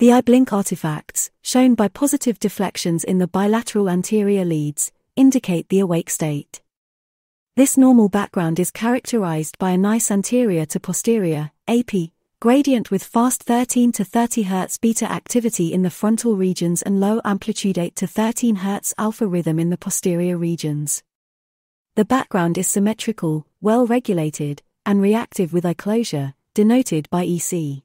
The eye blink artifacts, shown by positive deflections in the bilateral anterior leads, indicate the awake state. This normal background is characterized by a nice anterior to posterior, AP, gradient with fast 13 to 30 Hz beta activity in the frontal regions and low amplitude 8 to 13 Hz alpha rhythm in the posterior regions. The background is symmetrical, well regulated, and reactive with eye closure, denoted by EC.